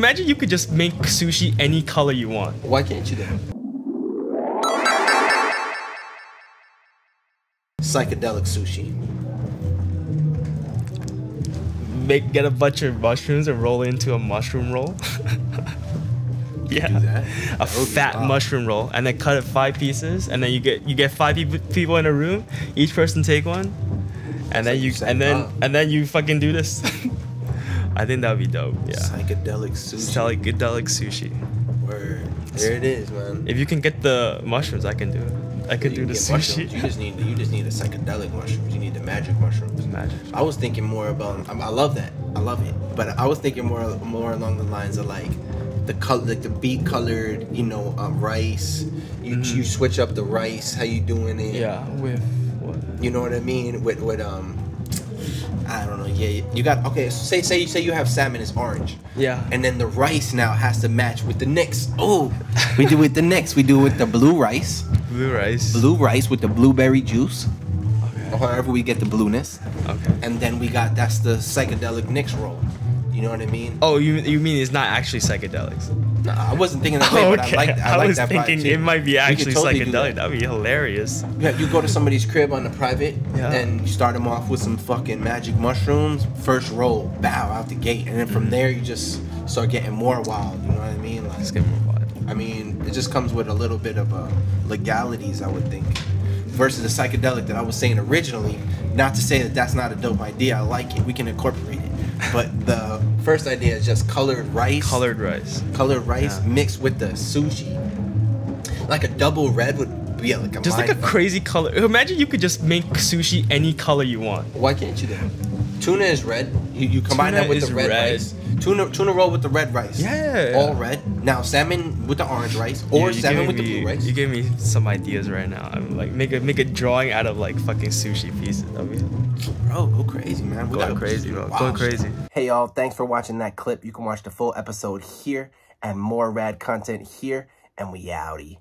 Imagine you could just make sushi any color you want. Why can't you then? Psychedelic sushi. Make get a bunch of mushrooms and roll into a mushroom roll. yeah, do that? a fat mushroom roll, and then cut it five pieces, and then you get you get five people people in a room. Each person take one, and then like you and then huh? and then you fucking do this. I think that would be dope. Yeah, Psychedelic sushi. psychedelic sushi. Word. There it is, man. If you can get the mushrooms, I can do it. I can do the mushrooms. You just need you just need the psychedelic mushrooms. You need the magic mushrooms. Magic. I was thinking more about. I I love that. I love it. But I was thinking more more along the lines of like the color, like the beet colored, you know, um, rice. You you switch up the rice. How you doing it? Yeah, with what? You know what I mean? With with um. I don't know. Yeah, you got okay. So say say you say you have salmon is orange. Yeah. And then the rice now has to match with the next. Oh, we do it the next. We do it with the blue rice. Blue rice. Blue rice with the blueberry juice. Okay. However we get the blueness. Okay. And then we got that's the psychedelic Nix roll. You know what I mean? Oh, you you mean it's not actually psychedelics? No, I wasn't thinking that way, but I like I, I was that vibe, thinking it might be actually totally psychedelic. that. That'd be hilarious. Yeah, you go to somebody's crib on the private, Yeah. and you start them off with some fucking magic mushrooms. First roll, bow out the gate, and then from Mm-hmm. there you just start getting more wild. You know what I mean? Like, Let's get more vibe. I mean, it just comes with a little bit of uh, legalities, I would think, versus the psychedelic that I was saying originally. Not to say that that's not a dope idea. I like it. We can incorporate it. But the first idea is just colored rice, Colored rice. colored rice Yeah. mixed with the sushi. Like a double red would be like a Just like a crazy color. Imagine you could just make sushi any color you want. Why can't you then? Tuna is red. You, you combine Tuna that with the red, red. rice. Tuna tuna roll with the red rice. Yeah. All red. Now salmon with the orange rice, or You- you salmon giving with the blue rice. You gave me some ideas right now. I'm like make a make a drawing out of like fucking sushi pieces. That'd be Bro, go crazy, man. We going gotta crazy, bro. wild Going crazy. Hey, y'all. Thanks for watching that clip. You can watch the full episode here and more rad content here. And we outie.